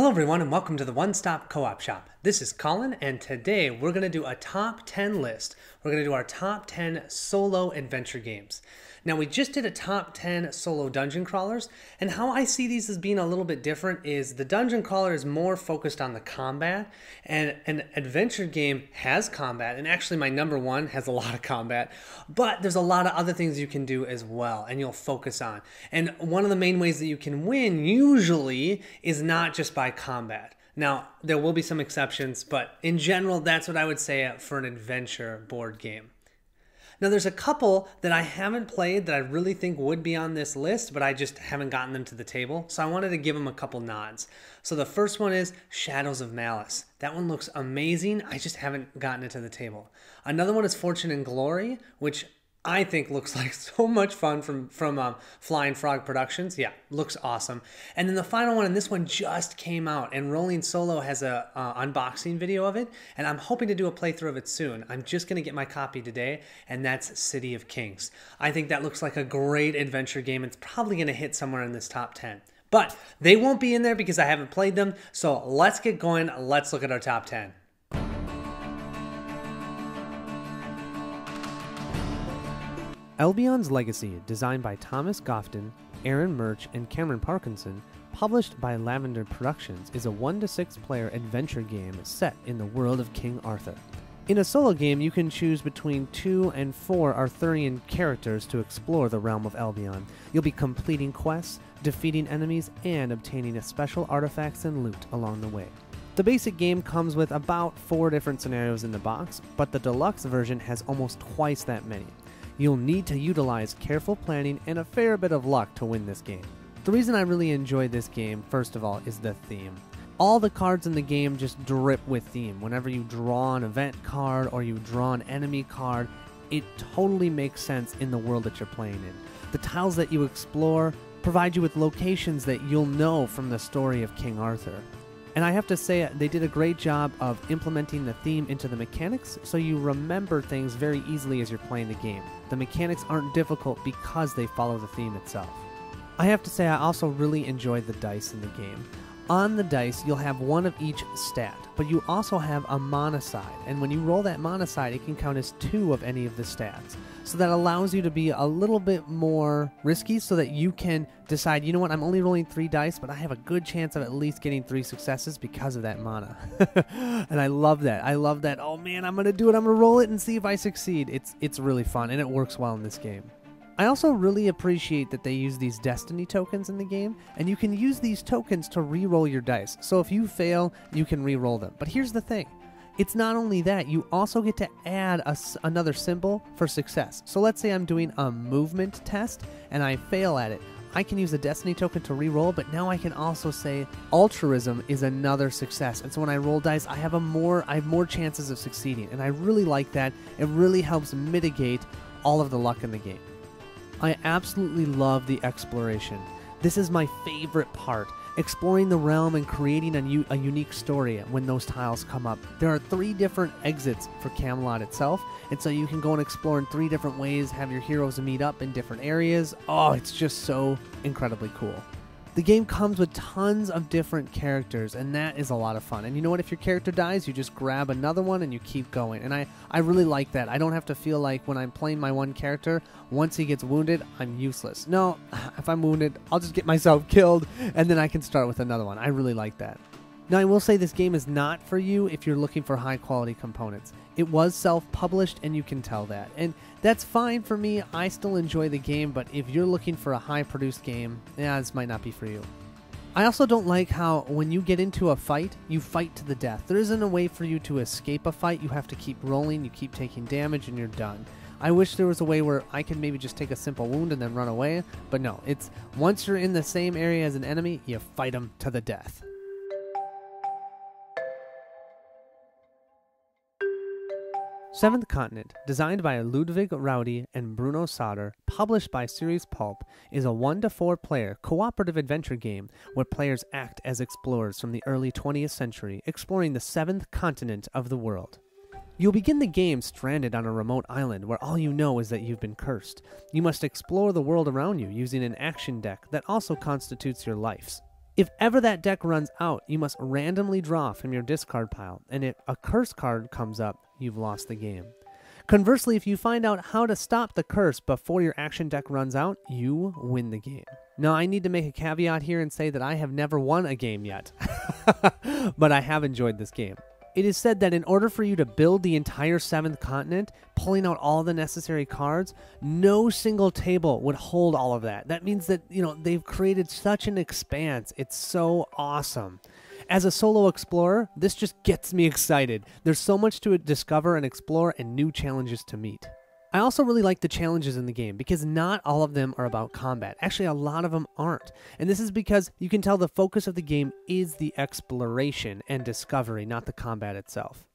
Hello, everyone, and welcome to the One Stop Co op Shop. This is Colin, and today we're going to do a top 10 list. We're going to do our top 10 solo adventure games. Now, we just did a top 10 solo dungeon crawlers, and how I see these as being a little bit different is the dungeon crawler is more focused on the combat, and an adventure game has combat, and actually, my number one has a lot of combat, but there's a lot of other things you can do as well, and you'll focus on. And one of the main ways that you can win usually is not just by combat. Now, there will be some exceptions, but in general, that's what I would say for an adventure board game. Now, there's a couple that I haven't played that I really think would be on this list, but I just haven't gotten them to the table. So I wanted to give them a couple nods. So the first one is Shadows of Malice. That one looks amazing. I just haven't gotten it to the table. Another one is Fortune and Glory, which I think looks like so much fun from from um, Flying Frog Productions. Yeah, looks awesome. And then the final one, and this one just came out, and Rolling Solo has a uh, unboxing video of it, and I'm hoping to do a playthrough of it soon. I'm just gonna get my copy today, and that's City of Kings. I think that looks like a great adventure game. It's probably gonna hit somewhere in this top ten. But they won't be in there because I haven't played them. So let's get going. Let's look at our top 10. Albion's Legacy, designed by Thomas Gofton, Aaron Murch, and Cameron Parkinson, published by Lynnvander Productions, is a 1 to 6 player adventure game set in the world of King Arthur. In a solo game, you can choose between two and four Arthurian characters to explore the realm of Albion. You'll be completing quests, defeating enemies, and obtaining special artifacts and loot along the way. The basic game comes with about four different scenarios in the box, but the deluxe version has almost twice that many. You'll need to utilize careful planning and a fair bit of luck to win this game. The reason I really enjoy this game, first of all, is the theme. All the cards in the game just drip with theme. Whenever you draw an event card or you draw an enemy card, it totally makes sense in the world that you're playing in. The tiles that you explore provide you with locations that you'll know from the story of King Arthur. And I have to say, they did a great job of implementing the theme into the mechanics so you remember things very easily as you're playing the game. The mechanics aren't difficult because they follow the theme itself. I have to say, I also really enjoyed the dice in the game. On the dice, you'll have one of each stat, but you also have a mana side, and when you roll that mana side, it can count as two of any of the stats. So that allows you to be a little bit more risky so that you can decide, you know what, I'm only rolling three dice, but I have a good chance of at least getting three successes because of that mana. and I love that. I love that. Oh man, I'm gonna do it. I'm gonna roll it and see if I succeed. It's it's really fun and it works well in this game. I also really appreciate that they use these destiny tokens in the game, and you can use these tokens to re-roll your dice. So if you fail, you can re-roll them. But here's the thing. It's not only that, you also get to add a, another symbol for success. So let's say I'm doing a movement test and I fail at it. I can use a destiny token to re-roll, but now I can also say altruism is another success. And so when I roll dice, I have a more I have more chances of succeeding. And I really like that. It really helps mitigate all of the luck in the game. I absolutely love the exploration. This is my favorite part exploring the realm and creating a unique story when those tiles come up. There are three different exits for Camelot itself, and so you can go and explore in three different ways, have your heroes meet up in different areas. Oh, it's just so incredibly cool. The game comes with tons of different characters, and that is a lot of fun. And you know what? If your character dies, you just grab another one and you keep going. And I, I really like that. I don't have to feel like when I'm playing my one character, once he gets wounded, I'm useless. No, if I'm wounded, I'll just get myself killed, and then I can start with another one. I really like that. Now, I will say this game is not for you if you're looking for high quality components. It was self published, and you can tell that. And that's fine for me. I still enjoy the game, but if you're looking for a high produced game, yeah, this might not be for you. I also don't like how when you get into a fight, you fight to the death. There isn't a way for you to escape a fight. You have to keep rolling, you keep taking damage, and you're done. I wish there was a way where I could maybe just take a simple wound and then run away, but no, it's once you're in the same area as an enemy, you fight them to the death. Seventh Continent, designed by Ludwig Roudy and Bruno Sautter, published by Serious Poulp, is a 1 to 4 player cooperative adventure game where players act as explorers from the early 20th century, exploring the seventh continent of the world. You'll begin the game stranded on a remote island where all you know is that you've been cursed. You must explore the world around you using an action deck that also constitutes your lives. If ever that deck runs out, you must randomly draw from your discard pile, and if a curse card comes up, you've lost the game. Conversely, if you find out how to stop the curse before your action deck runs out, you win the game. Now, I need to make a caveat here and say that I have never won a game yet, but I have enjoyed this game. It is said that in order for you to build the entire seventh continent, pulling out all the necessary cards, no single table would hold all of that. That means that, you know, they've created such an expanse. It's so awesome. As a solo explorer, this just gets me excited. There's so much to discover and explore and new challenges to meet. I also really like the challenges in the game because not all of them are about combat. Actually, a lot of them aren't. And this is because you can tell the focus of the game is the exploration and discovery, not the combat itself.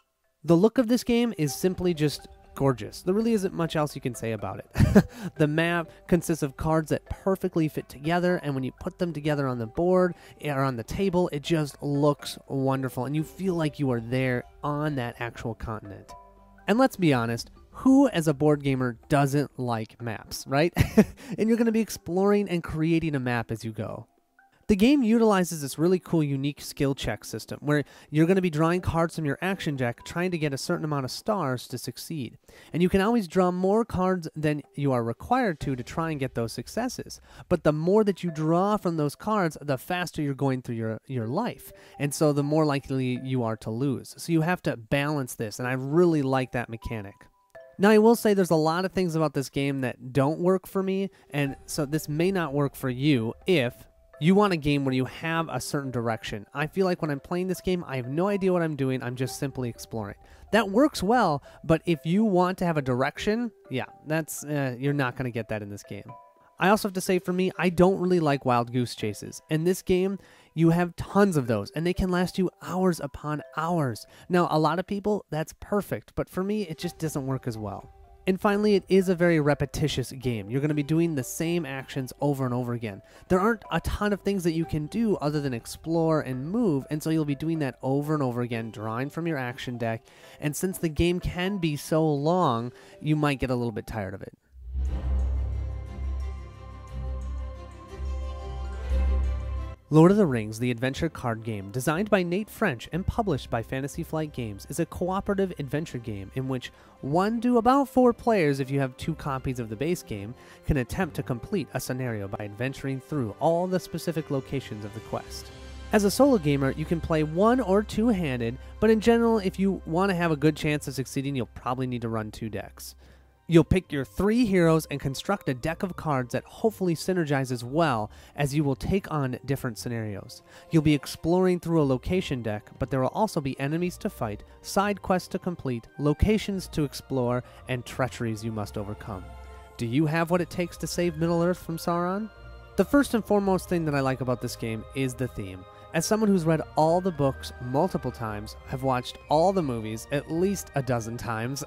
The look of this game is simply just gorgeous. There really isn't much else you can say about it. the map consists of cards that perfectly fit together, and when you put them together on the board eh, or on the table, it just looks wonderful, and you feel like you are there on that actual continent. And let's be honest, who as a board gamer doesn't like maps, right? and you're going to be exploring and creating a map as you go. The game utilizes this really cool, unique skill check system where you're going to be drawing cards from your action deck trying to get a certain amount of stars to succeed. And you can always draw more cards than you are required to to try and get those successes. But the more that you draw from those cards, the faster you're going through your, your life. And so the more likely you are to lose. So you have to balance this. And I really like that mechanic. Now, I will say there's a lot of things about this game that don't work for me, and so this may not work for you if you want a game where you have a certain direction. I feel like when I'm playing this game, I have no idea what I'm doing, I'm just simply exploring. That works well, but if you want to have a direction, yeah, that's uh, you're not going to get that in this game. I also have to say for me, I don't really like wild goose chases. In this game, you have tons of those and they can last you hours upon hours. Now, a lot of people, that's perfect, but for me, it just doesn't work as well. And finally, it is a very repetitious game. You're going to be doing the same actions over and over again. There aren't a ton of things that you can do other than explore and move, and so you'll be doing that over and over again, drawing from your action deck. And since the game can be so long, you might get a little bit tired of it. Lord of the Rings, the adventure card game, designed by Nate French and published by Fantasy Flight Games, is a cooperative adventure game in which one to about four players, if you have two copies of the base game, can attempt to complete a scenario by adventuring through all the specific locations of the quest. As a solo gamer, you can play one or two handed, but in general, if you want to have a good chance of succeeding, you'll probably need to run two decks. You'll pick your three heroes and construct a deck of cards that hopefully synergizes well as you will take on different scenarios. You'll be exploring through a location deck, but there will also be enemies to fight, side quests to complete, locations to explore, and treacheries you must overcome. Do you have what it takes to save Middle Earth from Sauron? The first and foremost thing that I like about this game is the theme. As someone who's read all the books multiple times, have watched all the movies at least a dozen times,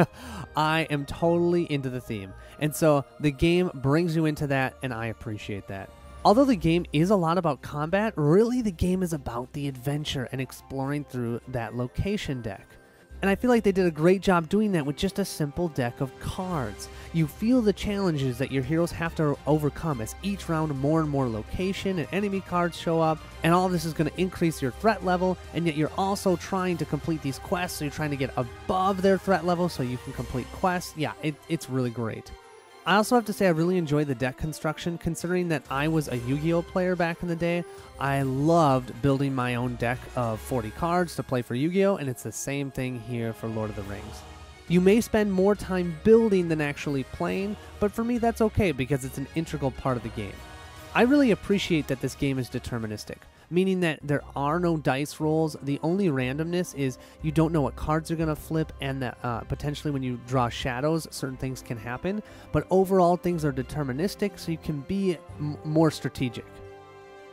I am totally into the theme. And so the game brings you into that, and I appreciate that. Although the game is a lot about combat, really the game is about the adventure and exploring through that location deck. And I feel like they did a great job doing that with just a simple deck of cards. You feel the challenges that your heroes have to overcome as each round more and more location and enemy cards show up, and all this is going to increase your threat level, and yet you're also trying to complete these quests, so you're trying to get above their threat level so you can complete quests. Yeah, it, it's really great. I also have to say I really enjoy the deck construction considering that I was a Yu-Gi-Oh player back in the day. I loved building my own deck of 40 cards to play for Yu-Gi-Oh and it's the same thing here for Lord of the Rings. You may spend more time building than actually playing, but for me that's okay because it's an integral part of the game. I really appreciate that this game is deterministic meaning that there are no dice rolls. The only randomness is you don't know what cards are going to flip, and that uh, potentially when you draw shadows, certain things can happen. But overall, things are deterministic, so you can be more strategic.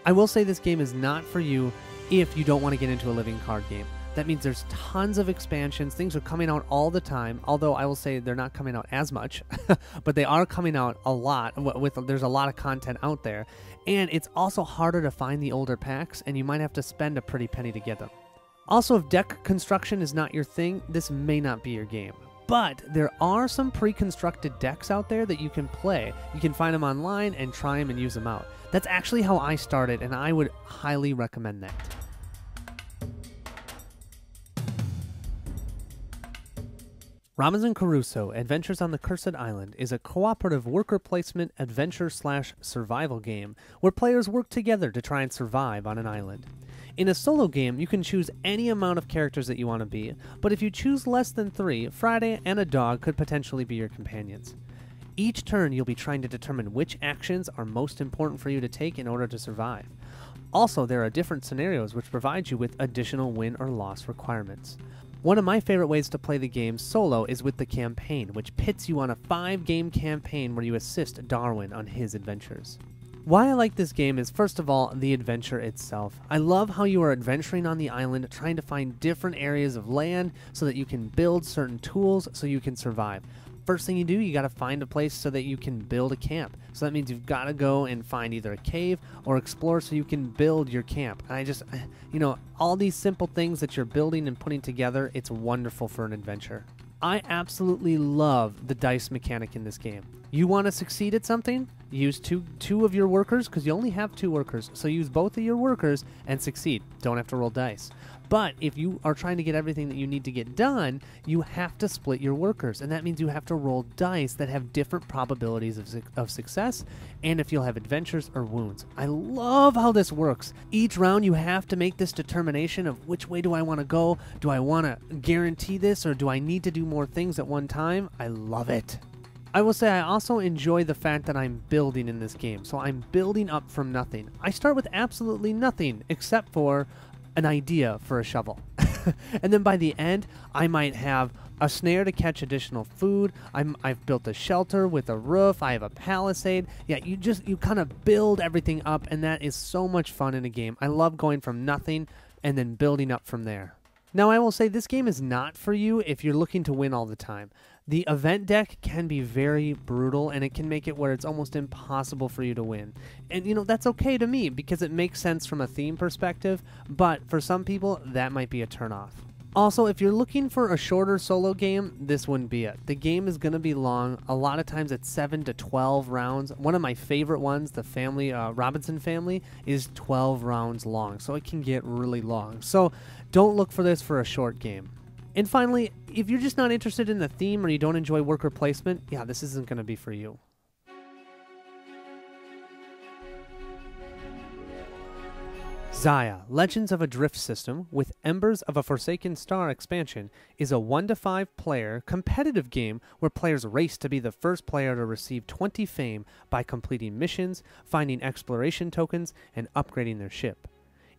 I will say this game is not for you if you don't want to get into a living card game. That means there's tons of expansions. Things are coming out all the time. Although I will say they're not coming out as much, but they are coming out a lot. With there's a lot of content out there, and it's also harder to find the older packs, and you might have to spend a pretty penny to get them. Also, if deck construction is not your thing, this may not be your game. But there are some pre constructed decks out there that you can play. You can find them online and try them and use them out. That's actually how I started, and I would highly recommend that. Robinson Crusoe Adventures on the Cursed Island is a cooperative worker placement adventure slash survival game where players work together to try and survive on an island. In a solo game, you can choose any amount of characters that you want to be, but if you choose less than three, Friday and a dog could potentially be your companions. Each turn, you'll be trying to determine which actions are most important for you to take in order to survive. Also, there are different scenarios which provide you with additional win or loss requirements. One of my favorite ways to play the game solo is with the campaign, which pits you on a five game campaign where you assist Darwin on his adventures. Why I like this game is first of all, the adventure itself. I love how you are adventuring on the island, trying to find different areas of land so that you can build certain tools so you can survive. First thing you do, you got to find a place so that you can build a camp. So that means you've got to go and find either a cave or explore so you can build your camp. And I just, you know, all these simple things that you're building and putting together, it's wonderful for an adventure. I absolutely love the dice mechanic in this game. You want to succeed at something? Use two two of your workers because you only have two workers. So use both of your workers and succeed. Don't have to roll dice. But if you are trying to get everything that you need to get done, you have to split your workers, and that means you have to roll dice that have different probabilities of, of success, and if you'll have adventures or wounds. I love how this works. Each round, you have to make this determination of which way do I want to go? Do I want to guarantee this, or do I need to do more things at one time? I love it. I will say I also enjoy the fact that I'm building in this game. So I'm building up from nothing. I start with absolutely nothing except for an idea for a shovel. and then by the end, I might have a snare to catch additional food. I'm, I've built a shelter with a roof. I have a palisade. Yeah, you just you kind of build everything up, and that is so much fun in a game. I love going from nothing and then building up from there. Now, I will say this game is not for you if you're looking to win all the time. The event deck can be very brutal and it can make it where it's almost impossible for you to win. And you know, that's okay to me because it makes sense from a theme perspective, but for some people, that might be a turnoff. Also, if you're looking for a shorter solo game, this wouldn't be it. The game is going to be long. A lot of times it's 7 to 12 rounds. One of my favorite ones, the family uh, Robinson family, is 12 rounds long, so it can get really long. So don't look for this for a short game. And finally, if you're just not interested in the theme or you don't enjoy worker placement, yeah, this isn't going to be for you. Xia, Legends of a Drift System with Embers of a Forsaken Star expansion is a 1 to 5 player competitive game where players race to be the first player to receive 20 fame by completing missions, finding exploration tokens, and upgrading their ship.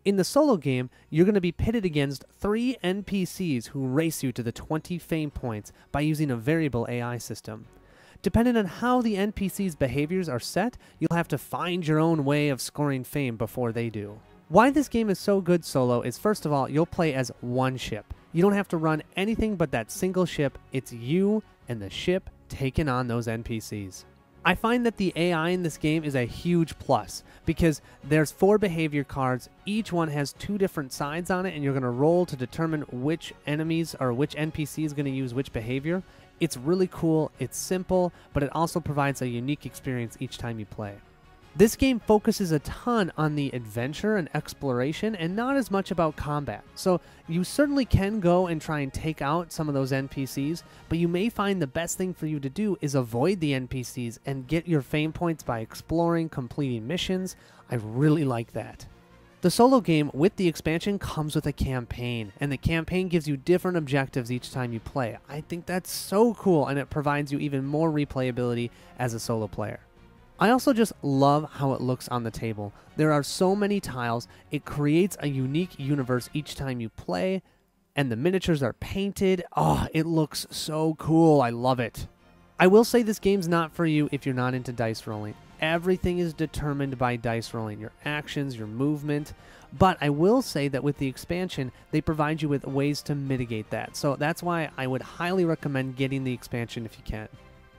In the solo game, you're going to be pitted against three NPCs who race you to the 20 fame points by using a variable AI system. Depending on how the NPC's behaviors are set, you'll have to find your own way of scoring fame before they do. Why this game is so good solo is first of all, you'll play as one ship. You don't have to run anything but that single ship, it's you and the ship taking on those NPCs. I find that the AI in this game is a huge plus because there's four behavior cards. Each one has two different sides on it, and you're going to roll to determine which enemies or which NPC is going to use which behavior. It's really cool, it's simple, but it also provides a unique experience each time you play. This game focuses a ton on the adventure and exploration and not as much about combat. So you certainly can go and try and take out some of those NPCs, but you may find the best thing for you to do is avoid the NPCs and get your fame points by exploring, completing missions. I really like that. The solo game with the expansion comes with a campaign, and the campaign gives you different objectives each time you play. I think that's so cool, and it provides you even more replayability as a solo player. I also just love how it looks on the table. There are so many tiles, it creates a unique universe each time you play, and the miniatures are painted. Oh, it looks so cool. I love it. I will say this game's not for you if you're not into dice rolling. Everything is determined by dice rolling your actions, your movement. But I will say that with the expansion, they provide you with ways to mitigate that. So that's why I would highly recommend getting the expansion if you can.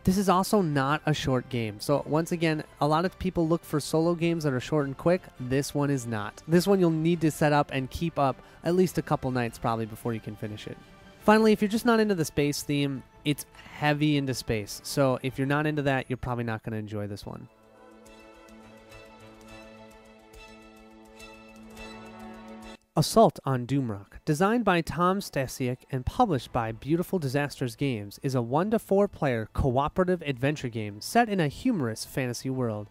This is also not a short game. So once again, a lot of people look for solo games that are short and quick. This one is not. This one you'll need to set up and keep up at least a couple nights probably before you can finish it. Finally, if you're just not into the space theme, it's heavy into space. So if you're not into that, you're probably not going to enjoy this one. Assault on Doomrock, designed by Tom Stasiak and published by Beautiful Disasters Games, is a 1 to 4 player cooperative adventure game set in a humorous fantasy world.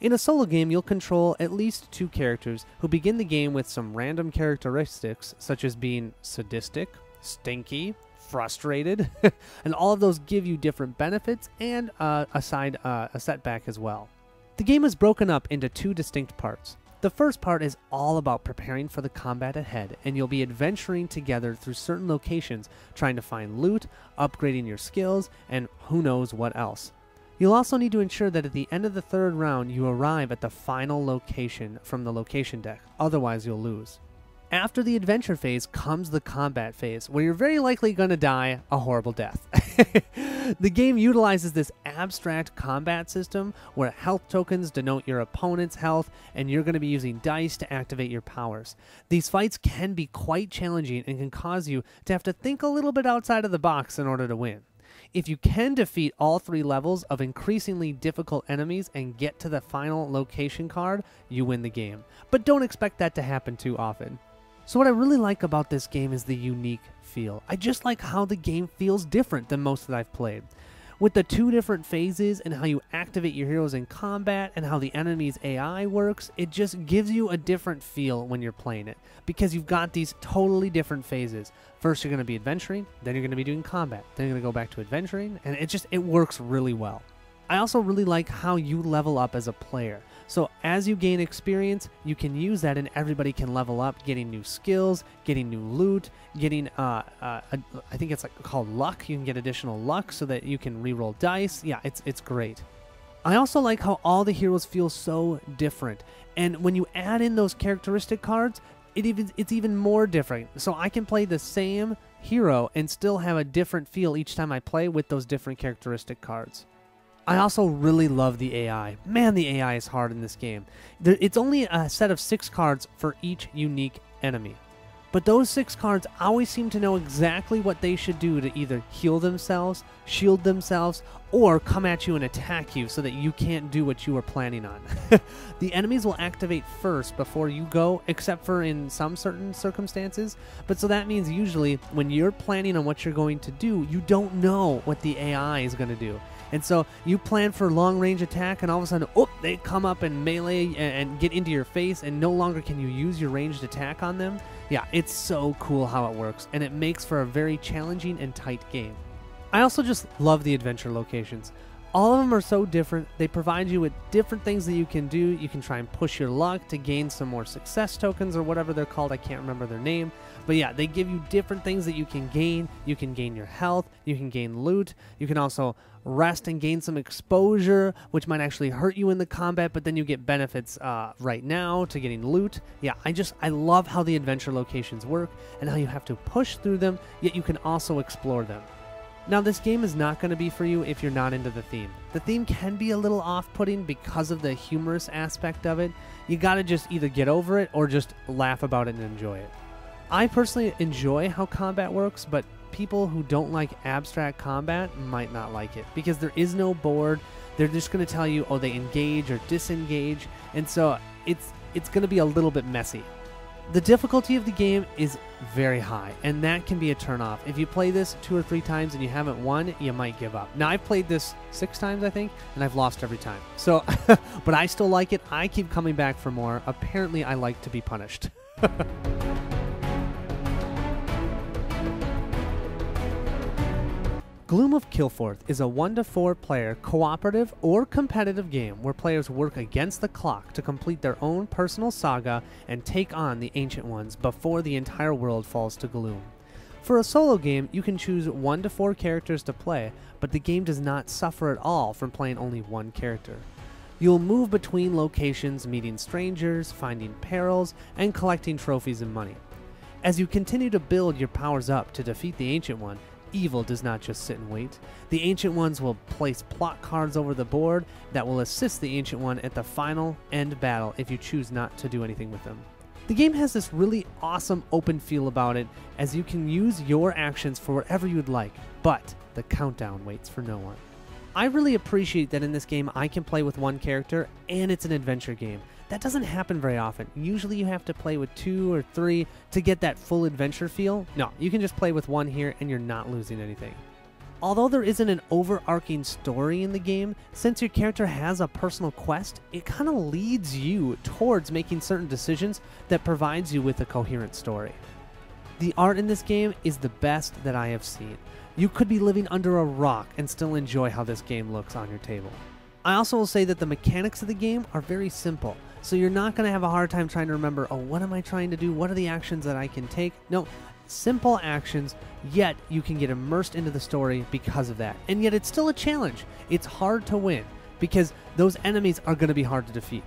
In a solo game, you'll control at least two characters who begin the game with some random characteristics, such as being sadistic, stinky, frustrated, and all of those give you different benefits and uh, uh, a setback as well. The game is broken up into two distinct parts. The first part is all about preparing for the combat ahead, and you'll be adventuring together through certain locations, trying to find loot, upgrading your skills, and who knows what else. You'll also need to ensure that at the end of the third round, you arrive at the final location from the location deck, otherwise, you'll lose. After the adventure phase comes the combat phase, where you're very likely going to die a horrible death. the game utilizes this abstract combat system where health tokens denote your opponent's health, and you're going to be using dice to activate your powers. These fights can be quite challenging and can cause you to have to think a little bit outside of the box in order to win. If you can defeat all three levels of increasingly difficult enemies and get to the final location card, you win the game. But don't expect that to happen too often. So, what I really like about this game is the unique feel. I just like how the game feels different than most that I've played. With the two different phases and how you activate your heroes in combat and how the enemy's AI works, it just gives you a different feel when you're playing it because you've got these totally different phases. First, you're going to be adventuring, then you're going to be doing combat, then you're going to go back to adventuring, and it just it works really well. I also really like how you level up as a player. So as you gain experience, you can use that and everybody can level up, getting new skills, getting new loot, getting, uh, uh, I think it's like called luck. You can get additional luck so that you can reroll dice. Yeah, it's, it's great. I also like how all the heroes feel so different. And when you add in those characteristic cards, it even it's even more different. So I can play the same hero and still have a different feel each time I play with those different characteristic cards. I also really love the AI. Man, the AI is hard in this game. It's only a set of six cards for each unique enemy. But those six cards always seem to know exactly what they should do to either heal themselves, shield themselves, or come at you and attack you so that you can't do what you were planning on. the enemies will activate first before you go, except for in some certain circumstances. But so that means usually when you're planning on what you're going to do, you don't know what the AI is going to do. And so you plan for long range attack, and all of a sudden, oh, they come up and melee and, and get into your face, and no longer can you use your ranged attack on them. Yeah, it's so cool how it works, and it makes for a very challenging and tight game. I also just love the adventure locations. All of them are so different. They provide you with different things that you can do. You can try and push your luck to gain some more success tokens or whatever they're called. I can't remember their name. But yeah, they give you different things that you can gain. You can gain your health, you can gain loot, you can also rest and gain some exposure, which might actually hurt you in the combat, but then you get benefits uh, right now to getting loot. Yeah, I just, I love how the adventure locations work and how you have to push through them, yet you can also explore them. Now, this game is not going to be for you if you're not into the theme. The theme can be a little off putting because of the humorous aspect of it. You gotta just either get over it or just laugh about it and enjoy it. I personally enjoy how combat works, but people who don't like abstract combat might not like it because there is no board. They're just going to tell you, oh, they engage or disengage, and so it's it's going to be a little bit messy. The difficulty of the game is very high, and that can be a turnoff. If you play this two or three times and you haven't won, you might give up. Now, I've played this six times, I think, and I've lost every time. So, but I still like it. I keep coming back for more. Apparently, I like to be punished. Gloom of Kilforth is a 1 to 4 player cooperative or competitive game where players work against the clock to complete their own personal saga and take on the Ancient Ones before the entire world falls to gloom. For a solo game, you can choose 1 to 4 characters to play, but the game does not suffer at all from playing only one character. You'll move between locations, meeting strangers, finding perils, and collecting trophies and money. As you continue to build your powers up to defeat the Ancient One, evil does not just sit and wait. The Ancient Ones will place plot cards over the board that will assist the Ancient One at the final end battle if you choose not to do anything with them. The game has this really awesome open feel about it, as you can use your actions for whatever you'd like, but the countdown waits for no one. I really appreciate that in this game I can play with one character and it's an adventure game. That doesn't happen very often. Usually you have to play with two or three to get that full adventure feel. No, you can just play with one here and you're not losing anything. Although there isn't an overarching story in the game, since your character has a personal quest, it kind of leads you towards making certain decisions that provides you with a coherent story. The art in this game is the best that I have seen. You could be living under a rock and still enjoy how this game looks on your table. I also will say that the mechanics of the game are very simple, so you're not going to have a hard time trying to remember, oh, what am I trying to do? What are the actions that I can take? No, simple actions, yet you can get immersed into the story because of that. And yet it's still a challenge. It's hard to win because those enemies are going to be hard to defeat.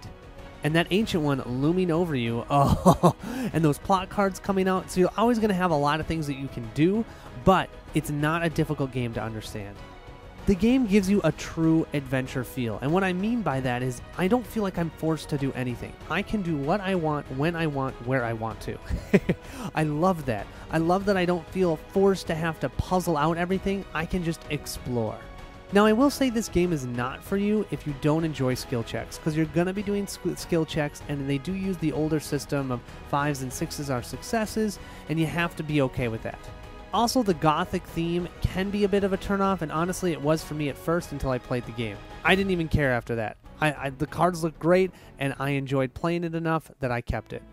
And that ancient one looming over you, oh, and those plot cards coming out. So you're always going to have a lot of things that you can do, but it's not a difficult game to understand. The game gives you a true adventure feel, and what I mean by that is I don't feel like I'm forced to do anything. I can do what I want, when I want, where I want to. I love that. I love that I don't feel forced to have to puzzle out everything, I can just explore. Now, I will say this game is not for you if you don't enjoy skill checks, because you're going to be doing skill checks, and they do use the older system of fives and sixes are successes, and you have to be okay with that. Also, the gothic theme can be a bit of a turnoff, and honestly, it was for me at first until I played the game. I didn't even care after that. I, I, the cards looked great, and I enjoyed playing it enough that I kept it.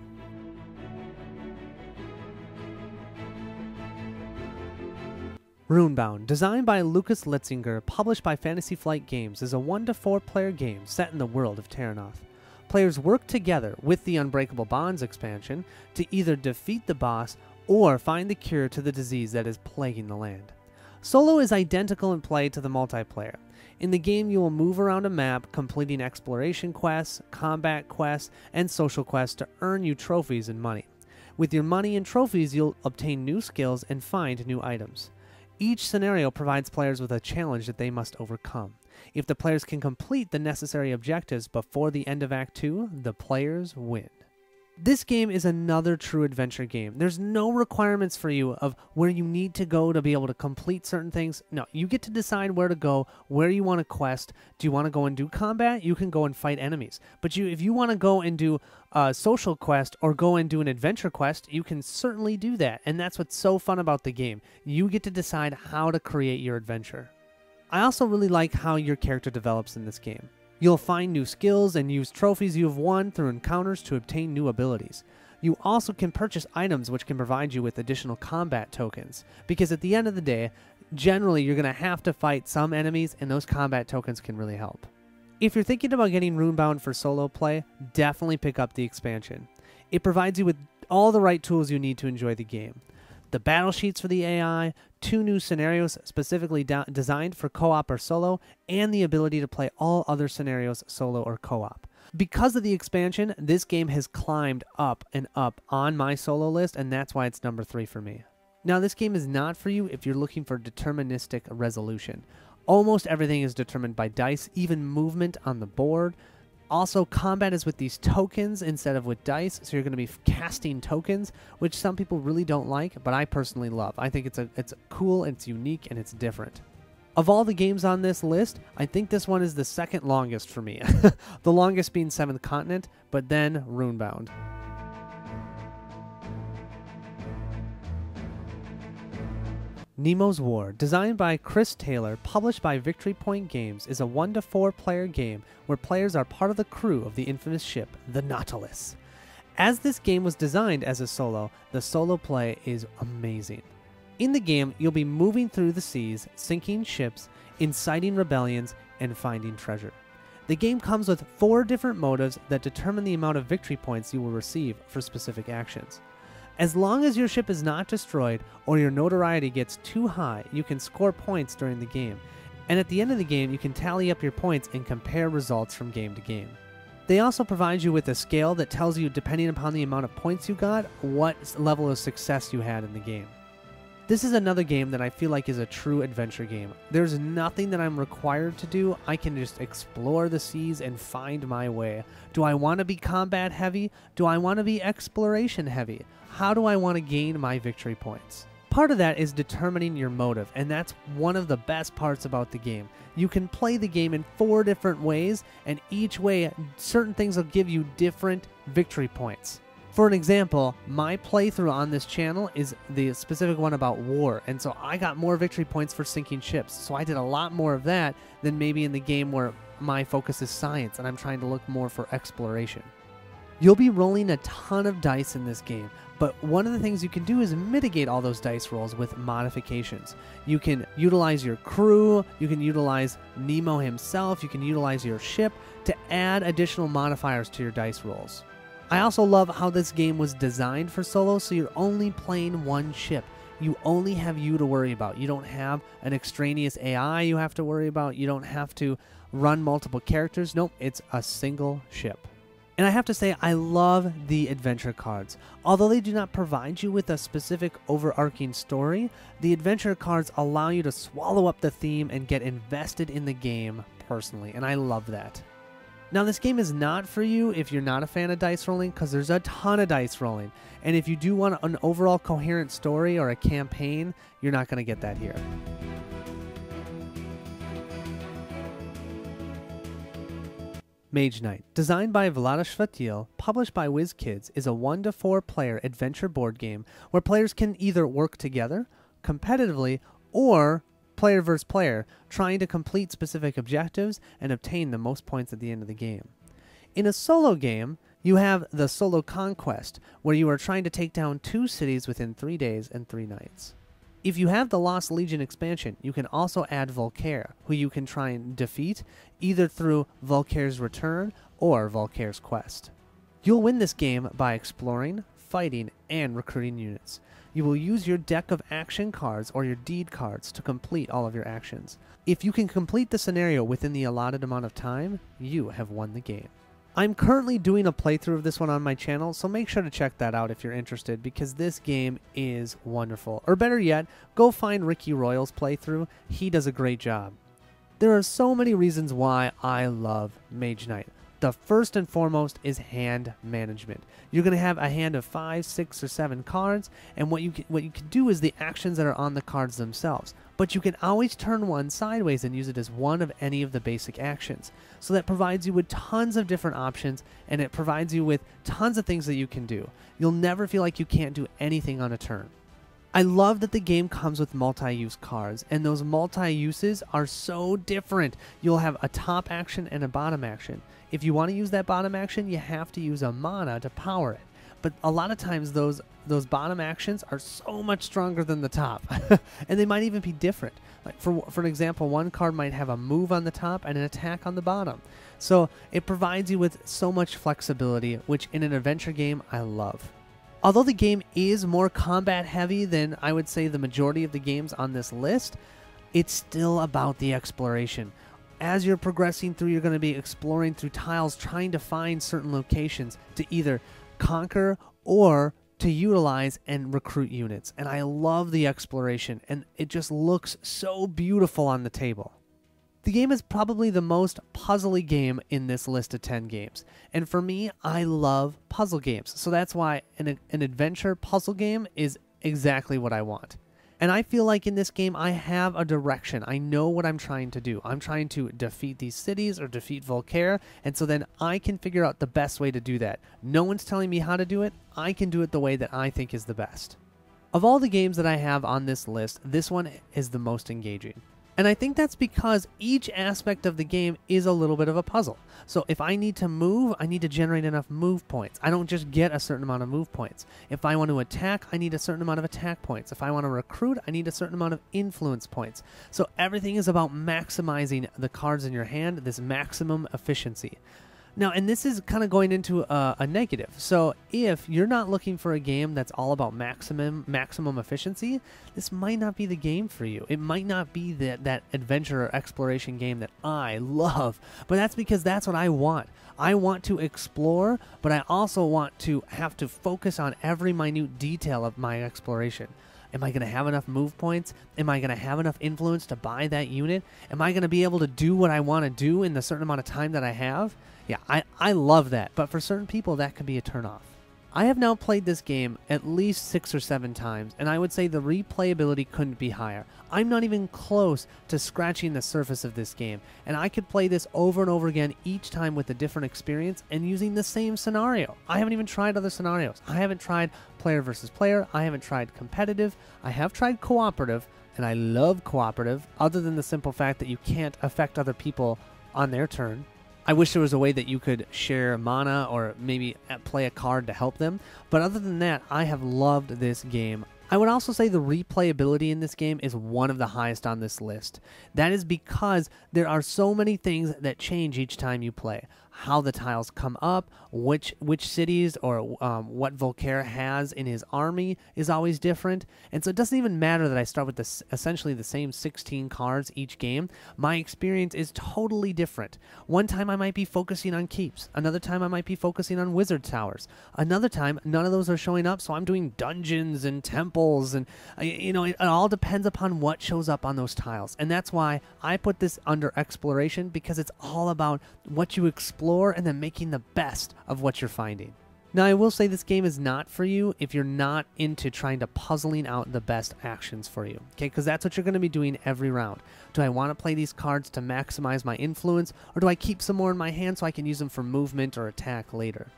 Runebound, designed by Lukas Litzsinger, published by Fantasy Flight Games, is a 1 to 4 player game set in the world of Terrinoth. Players work together with the Unbreakable Bonds expansion to either defeat the boss or find the cure to the disease that is plaguing the land. Solo is identical in play to the multiplayer. In the game, you will move around a map, completing exploration quests, combat quests, and social quests to earn you trophies and money. With your money and trophies, you'll obtain new skills and find new items. Each scenario provides players with a challenge that they must overcome. If the players can complete the necessary objectives before the end of Act 2, the players win. This game is another true adventure game. There's no requirements for you of where you need to go to be able to complete certain things. No, you get to decide where to go, where you want to quest. Do you want to go and do combat? You can go and fight enemies. But you if you want to go and do a social quest or go and do an adventure quest, you can certainly do that. And that's what's so fun about the game. You get to decide how to create your adventure. I also really like how your character develops in this game. You'll find new skills and use trophies you've won through encounters to obtain new abilities. You also can purchase items which can provide you with additional combat tokens, because at the end of the day, generally you're going to have to fight some enemies, and those combat tokens can really help. If you're thinking about getting Runebound for solo play, definitely pick up the expansion. It provides you with all the right tools you need to enjoy the game the battle sheets for the AI, two new scenarios specifically designed for co op or solo, and the ability to play all other scenarios solo or co op. Because of the expansion, this game has climbed up and up on my solo list, and that's why it's number three for me. Now, this game is not for you if you're looking for deterministic resolution. Almost everything is determined by dice, even movement on the board, also, combat is with these tokens instead of with dice, so you're going to be casting tokens, which some people really don't like, but I personally love. I think it's a it's cool, it's unique, and it's different. Of all the games on this list, I think this one is the second longest for me. the longest being Seventh Continent, but then Runebound. Nemo's War, designed by Chris Taylor, published by Victory Point Games, is a 1 to 4 player game where players are part of the crew of the infamous ship, the Nautilus. As this game was designed as a solo, the solo play is amazing. In the game, you'll be moving through the seas, sinking ships, inciting rebellions, and finding treasure. The game comes with four different motives that determine the amount of victory points you will receive for specific actions. As long as your ship is not destroyed or your notoriety gets too high, you can score points during the game. And at the end of the game, you can tally up your points and compare results from game to game. They also provide you with a scale that tells you, depending upon the amount of points you got, what level of success you had in the game. This is another game that I feel like is a true adventure game. There's nothing that I'm required to do. I can just explore the seas and find my way. Do I want to be combat heavy? Do I want to be exploration heavy? How do I want to gain my victory points? Part of that is determining your motive, and that's one of the best parts about the game. You can play the game in four different ways, and each way, certain things will give you different victory points. For an example, my playthrough on this channel is the specific one about war, and so I got more victory points for sinking ships. So I did a lot more of that than maybe in the game where my focus is science and I'm trying to look more for exploration. You'll be rolling a ton of dice in this game, but one of the things you can do is mitigate all those dice rolls with modifications. You can utilize your crew, you can utilize Nemo himself, you can utilize your ship to add additional modifiers to your dice rolls. I also love how this game was designed for solo, so you're only playing one ship. You only have you to worry about. You don't have an extraneous AI you have to worry about. You don't have to run multiple characters. Nope, it's a single ship. And I have to say, I love the adventure cards. Although they do not provide you with a specific overarching story, the adventure cards allow you to swallow up the theme and get invested in the game personally, and I love that. Now, this game is not for you if you're not a fan of dice rolling, because there's a ton of dice rolling. And if you do want an overall coherent story or a campaign, you're not going to get that here. Mage Knight, designed by Vlaada Chvátil, published by WizKids, is a 1 to 4 player adventure board game where players can either work together, competitively, or player versus player, trying to complete specific objectives and obtain the most points at the end of the game. In a solo game, you have the solo conquest, where you are trying to take down two cities within three days and three nights. If you have the Lost Legion expansion, you can also add Volkare, who you can try and defeat either through Volkare's Return or Volkare's Quest. You'll win this game by exploring, fighting, and recruiting units. You will use your deck of action cards or your deed cards to complete all of your actions. If you can complete the scenario within the allotted amount of time, you have won the game. I'm currently doing a playthrough of this one on my channel, so make sure to check that out if you're interested because this game is wonderful. Or better yet, go find Ricky Royal's playthrough. He does a great job. There are so many reasons why I love Mage Knight the first and foremost is hand management. You're going to have a hand of five, six, or seven cards, and what you can, what you can do is the actions that are on the cards themselves. But you can always turn one sideways and use it as one of any of the basic actions. So that provides you with tons of different options, and it provides you with tons of things that you can do. You'll never feel like you can't do anything on a turn. I love that the game comes with multi-use cards, and those multi-uses are so different. You'll have a top action and a bottom action. If you want to use that bottom action, you have to use a mana to power it. But a lot of times those those bottom actions are so much stronger than the top, and they might even be different. Like for for an example, one card might have a move on the top and an attack on the bottom. So it provides you with so much flexibility, which in an adventure game I love. Although the game is more combat heavy than I would say the majority of the games on this list, it's still about the exploration. As you're progressing through, you're going to be exploring through tiles, trying to find certain locations to either conquer or to utilize and recruit units. And I love the exploration, and it just looks so beautiful on the table. The game is probably the most puzzly game in this list of 10 games. And for me, I love puzzle games. So that's why an, an adventure puzzle game is exactly what I want. And I feel like in this game, I have a direction. I know what I'm trying to do. I'm trying to defeat these cities or defeat Volkare. And so then I can figure out the best way to do that. No one's telling me how to do it. I can do it the way that I think is the best. Of all the games that I have on this list, this one is the most engaging. And I think that's because each aspect of the game is a little bit of a puzzle. So if I need to move, I need to generate enough move points. I don't just get a certain amount of move points. If I want to attack, I need a certain amount of attack points. If I want to recruit, I need a certain amount of influence points. So everything is about maximizing the cards in your hand, this maximum efficiency. Now, and this is kind of going into a, a, negative. So, if you're not looking for a game that's all about maximum maximum efficiency, this might not be the game for you. It might not be that that adventure or exploration game that I love. But that's because that's what I want. I want to explore, but I also want to have to focus on every minute detail of my exploration. Am I going to have enough move points? Am I going to have enough influence to buy that unit? Am I going to be able to do what I want to do in the certain amount of time that I have? Yeah, I, I love that, but for certain people, that could be a turnoff. I have now played this game at least six or seven times, and I would say the replayability couldn't be higher. I'm not even close to scratching the surface of this game, and I could play this over and over again each time with a different experience and using the same scenario. I haven't even tried other scenarios. I haven't tried player versus player, I haven't tried competitive, I have tried cooperative, and I love cooperative, other than the simple fact that you can't affect other people on their turn. I wish there was a way that you could share mana or maybe uh, play a card to help them. But other than that, I have loved this game. I would also say the replayability in this game is one of the highest on this list. That is because there are so many things that change each time you play how the tiles come up, which which cities or um, what Volkare has in his army is always different, and so it doesn't even matter that I start with this essentially the same 16 cards each game. My experience is totally different. One time I might be focusing on keeps, another time I might be focusing on wizard towers, another time none of those are showing up, so I'm doing dungeons and temples, and you know it, it all depends upon what shows up on those tiles, and that's why I put this under exploration because it's all about what you explore and then making the best of what you're finding. Now, I will say this game is not for you if you're not into trying to puzzling out the best actions for you, okay? Because that's what you're going to be doing every round. Do I want to play these cards to maximize my influence, or do I keep some more in my hand so I can use them for movement or attack later?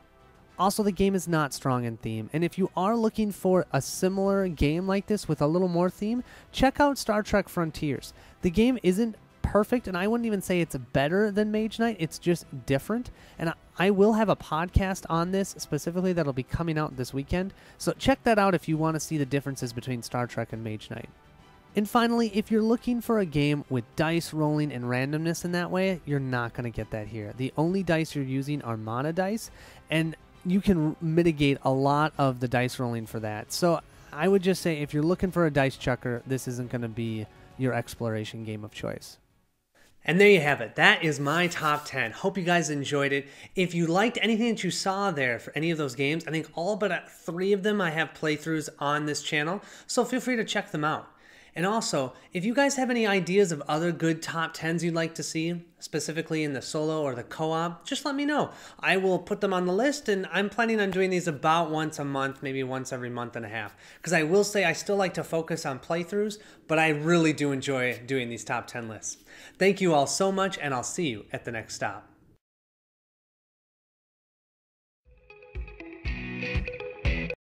Also, the game is not strong in theme, and if you are looking for a similar game like this with a little more theme, check out Star Trek Frontiers. The game isn't perfect, and I wouldn't even say it's better than Mage Knight. It's just different. And I will have a podcast on this specifically that'll be coming out this weekend. So check that out if you want to see the differences between Star Trek and Mage Knight. And finally, if you're looking for a game with dice rolling and randomness in that way, you're not going to get that here. The only dice you're using are mana dice, and you can mitigate a lot of the dice rolling for that. So I would just say if you're looking for a dice chucker, this isn't going to be your exploration game of choice. And there you have it. That is my top 10. Hope you guys enjoyed it. If you liked anything that you saw there for any of those games, I think all but three of them I have playthroughs on this channel, so feel free to check them out. And also, if you guys have any ideas of other good top 10s you'd like to see, specifically in the solo or the co op, just let me know. I will put them on the list, and I'm planning on doing these about once a month, maybe once every month and a half. Because I will say I still like to focus on playthroughs, but I really do enjoy doing these top 10 lists. Thank you all so much, and I'll see you at the next stop.